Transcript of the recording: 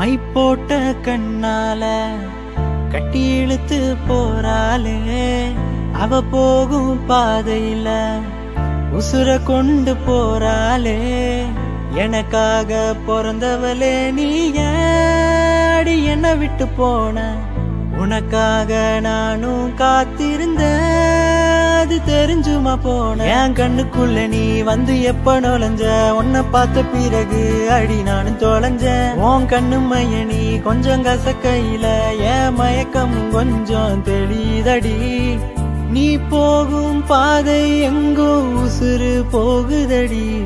My போட்ட கண்ணால கட்டி இழுத்து போறாளே. அவ போகும் பாதையில உசுர கொண்டு போறாளே. எனக்காக பிறந்தவளே நீ ஏடி என்ன விட்டு போன உனக்காக நானும் காத்திருந்தேன். தெரிஞ்சுமா போன? என் கண்ணுக்குள்ள நீ வந்து எப்ப நுழைஞ்ச? உன்னை பார்த்த பிறகு அடி நானும் தொலைஞ்ச உன் கண்ணு மைய நீ கொஞ்சம் கசக்கையில என் மயக்கம் கொஞ்சம் தெளிதடி. நீ போகும் பாதை எங்கோ உசுறு போகுதடி.